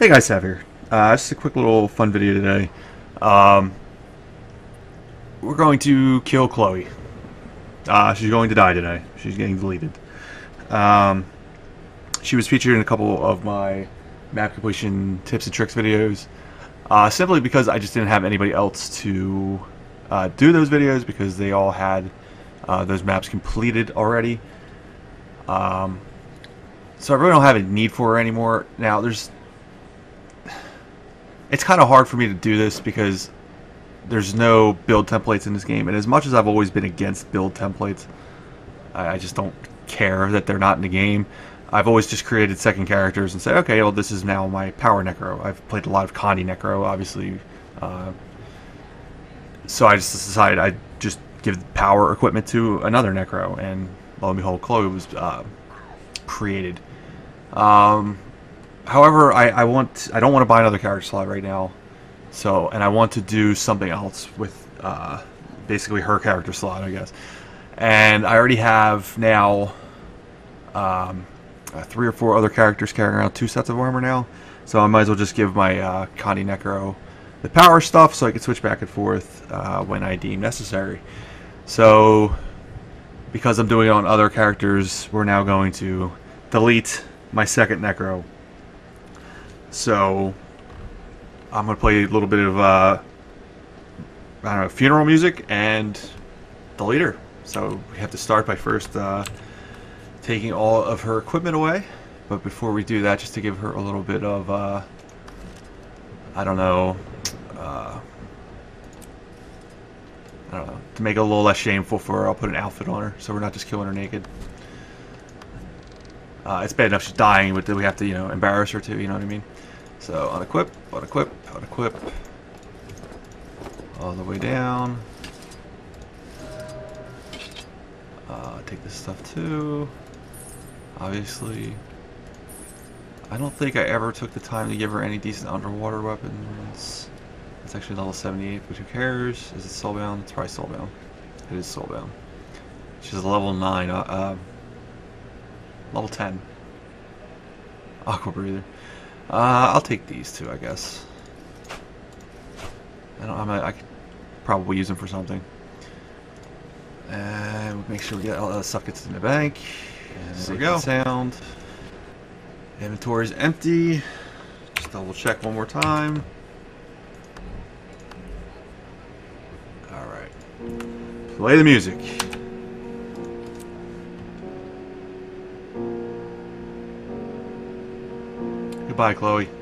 Hey guys, Sav here. Uh, just a quick little fun video today. Um, we're going to kill Chloe. Uh, she's going to die today. She's getting deleted. Um, she was featured in a couple of my map completion tips and tricks videos. Uh, simply because I just didn't have anybody else to uh, do those videos because they all had uh, those maps completed already. Um, so I really don't have a need for her anymore. Now, there's it's kind of hard for me to do this because there's no build templates in this game, and as much as I've always been against build templates, I, I just don't care that they're not in the game. I've always just created second characters and said, okay, well, this is now my power necro. I've played a lot of Condi necro, obviously. Uh, so I just decided I'd just give power equipment to another necro, and lo and behold, Chloe was uh, created. Um, however, I, I want I don't want to buy another character slot right now. So, and I want to do something else with uh, basically her character slot, I guess. And I already have now um, uh, three or four other characters carrying around two sets of armor now. So I might as well just give my uh, Condi Necro the power stuff so I can switch back and forth uh, when I deem necessary. So, because I'm doing it on other characters, we're now going to delete my second Necro. So, I'm going to play a little bit of, uh, I don't know, funeral music and the leader. So, we have to start by first uh, taking all of her equipment away. But before we do that, just to give her a little bit of, uh, I don't know, uh, I don't know, to make it a little less shameful for her, I'll put an outfit on her, so we're not just killing her naked. Uh, it's bad enough she's dying, but do we have to, you know, embarrass her too, you know what I mean? So, unequip, unequip, unequip, all the way down. Uh, take this stuff too, obviously. I don't think I ever took the time to give her any decent underwater weapons. It's actually level 78, but who cares? Is it soulbound? It's probably soulbound. It is soulbound. She's a level 9, uh, uh, level 10. Aqua breather. Uh, I'll take these two, I guess. I don't. I'm a, I could probably use them for something. And make sure we get all that stuff gets in the bank. And there we go. Sound. Inventory is empty. Just double check one more time. Alright. Play the music. Goodbye, Chloe.